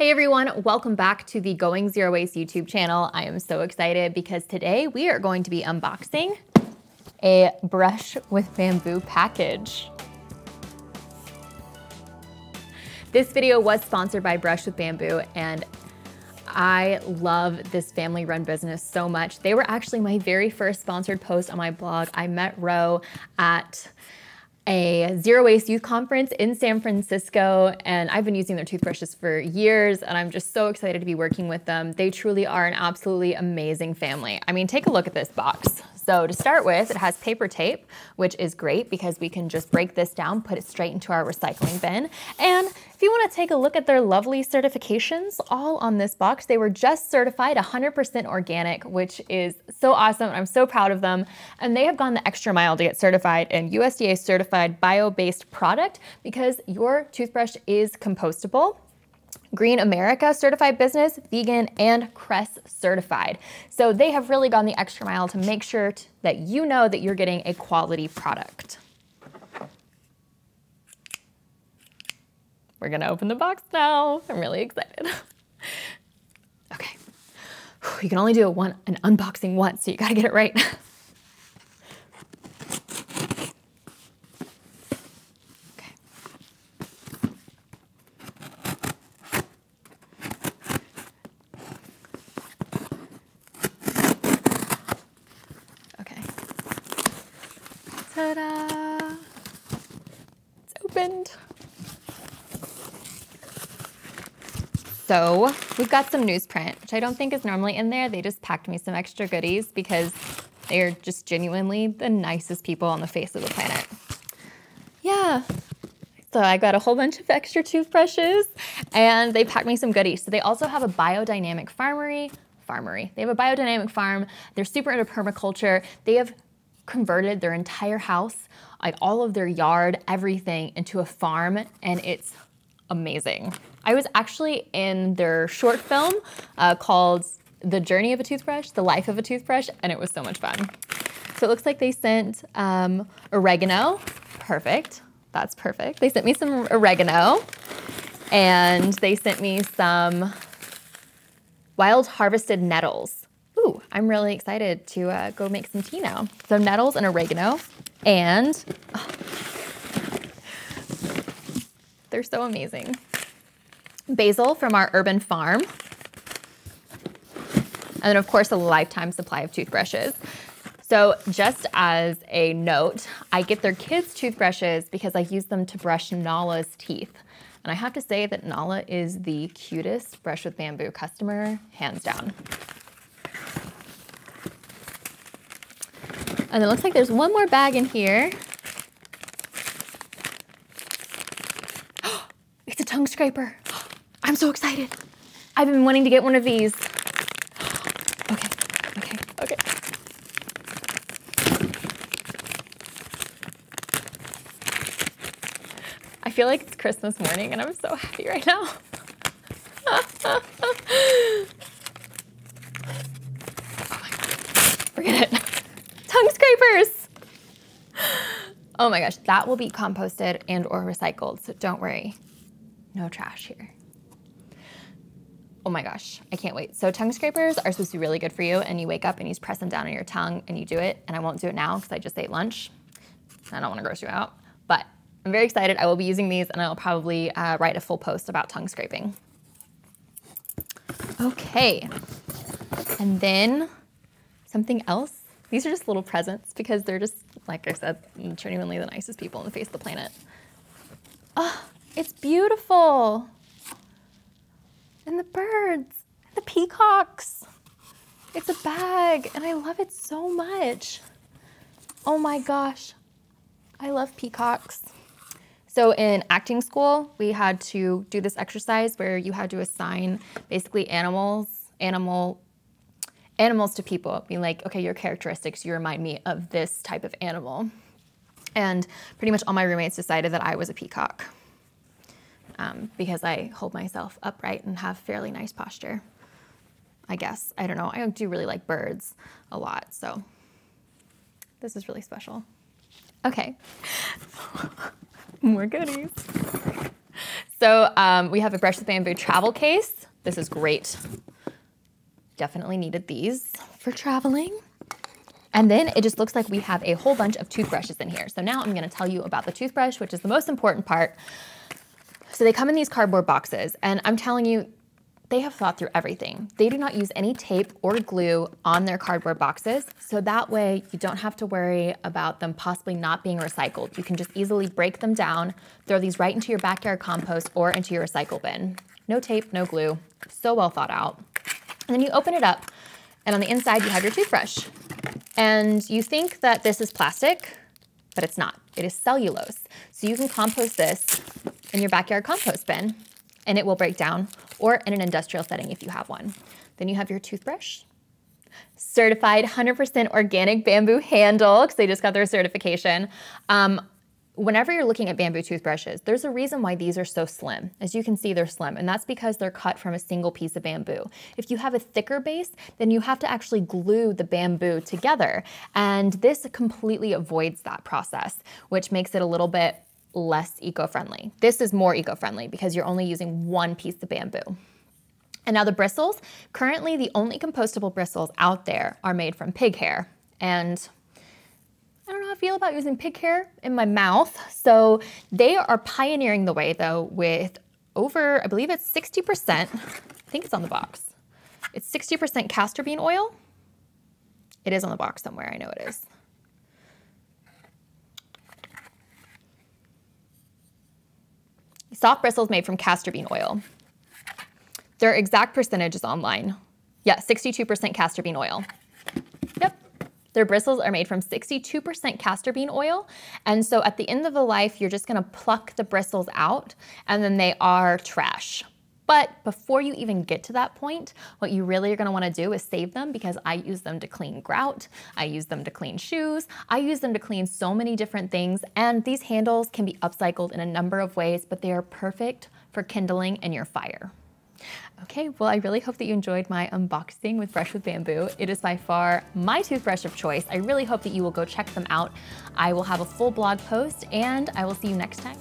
Hey everyone, welcome back to the Going Zero Waste YouTube channel. I am so excited because today we are going to be unboxing a brush with bamboo package. This video was sponsored by Brush with Bamboo and I love this family run business so much. They were actually my very first sponsored post on my blog. I met Ro at a zero waste youth conference in San Francisco, and I've been using their toothbrushes for years, and I'm just so excited to be working with them. They truly are an absolutely amazing family. I mean, take a look at this box. So to start with, it has paper tape, which is great because we can just break this down, put it straight into our recycling bin. And if you wanna take a look at their lovely certifications, all on this box, they were just certified 100% organic, which is so awesome. I'm so proud of them. And they have gone the extra mile to get certified in USDA certified bio-based product because your toothbrush is compostable Green America certified business, vegan, and CRESS certified. So they have really gone the extra mile to make sure that you know that you're getting a quality product. We're gonna open the box now. I'm really excited. okay. You can only do one, an unboxing once, so you gotta get it right. Ta-da! It's opened. So we've got some newsprint, which I don't think is normally in there. They just packed me some extra goodies because they're just genuinely the nicest people on the face of the planet. Yeah. So I got a whole bunch of extra toothbrushes and they packed me some goodies. So they also have a biodynamic farmery, farmery. They have a biodynamic farm. They're super into permaculture. They have converted their entire house, like all of their yard, everything into a farm, and it's amazing. I was actually in their short film uh, called The Journey of a Toothbrush, The Life of a Toothbrush, and it was so much fun. So it looks like they sent um, oregano. Perfect. That's perfect. They sent me some oregano and they sent me some wild harvested nettles. I'm really excited to uh, go make some tea now. So nettles and oregano, and oh, they're so amazing. Basil from our urban farm. And then of course a lifetime supply of toothbrushes. So just as a note, I get their kids' toothbrushes because I use them to brush Nala's teeth. And I have to say that Nala is the cutest Brush with Bamboo customer, hands down. And it looks like there's one more bag in here. it's a tongue scraper. I'm so excited. I've been wanting to get one of these. Okay, okay, okay. I feel like it's Christmas morning and I'm so happy right now. oh Forget it tongue scrapers. Oh my gosh, that will be composted and or recycled, so don't worry. No trash here. Oh my gosh, I can't wait. So tongue scrapers are supposed to be really good for you and you wake up and you press them down on your tongue and you do it, and I won't do it now because I just ate lunch. I don't wanna gross you out, but I'm very excited. I will be using these and I'll probably uh, write a full post about tongue scraping. Okay, and then something else these are just little presents because they're just, like I said, genuinely the nicest people on the face of the planet. Oh, it's beautiful. And the birds, and the peacocks. It's a bag and I love it so much. Oh my gosh, I love peacocks. So in acting school, we had to do this exercise where you had to assign basically animals, animal animals to people, being like, okay, your characteristics, you remind me of this type of animal. And pretty much all my roommates decided that I was a peacock um, because I hold myself upright and have fairly nice posture. I guess. I don't know. I do really like birds a lot, so this is really special. Okay, more goodies. So um, we have a Brush with Bamboo travel case. This is great. Definitely needed these for traveling. And then it just looks like we have a whole bunch of toothbrushes in here. So now I'm gonna tell you about the toothbrush, which is the most important part. So they come in these cardboard boxes and I'm telling you, they have thought through everything. They do not use any tape or glue on their cardboard boxes, so that way you don't have to worry about them possibly not being recycled. You can just easily break them down, throw these right into your backyard compost or into your recycle bin. No tape, no glue, so well thought out. And then you open it up, and on the inside you have your toothbrush. And you think that this is plastic, but it's not. It is cellulose. So you can compost this in your backyard compost bin and it will break down, or in an industrial setting if you have one. Then you have your toothbrush, certified 100% organic bamboo handle, because they just got their certification. Um, whenever you're looking at bamboo toothbrushes, there's a reason why these are so slim. As you can see, they're slim, and that's because they're cut from a single piece of bamboo. If you have a thicker base, then you have to actually glue the bamboo together, and this completely avoids that process, which makes it a little bit less eco-friendly. This is more eco-friendly because you're only using one piece of bamboo. And now the bristles, currently the only compostable bristles out there are made from pig hair. And how I feel about using pig hair in my mouth. So they are pioneering the way though with over, I believe it's 60%, I think it's on the box. It's 60% castor bean oil. It is on the box somewhere, I know it is. Soft bristles made from castor bean oil. Their exact percentage is online. Yeah, 62% castor bean oil. Their bristles are made from 62% castor bean oil. And so at the end of the life, you're just gonna pluck the bristles out and then they are trash. But before you even get to that point, what you really are gonna wanna do is save them because I use them to clean grout, I use them to clean shoes, I use them to clean so many different things, and these handles can be upcycled in a number of ways, but they are perfect for kindling in your fire. Okay, well, I really hope that you enjoyed my unboxing with Brush with Bamboo. It is by far my toothbrush of choice. I really hope that you will go check them out. I will have a full blog post and I will see you next time.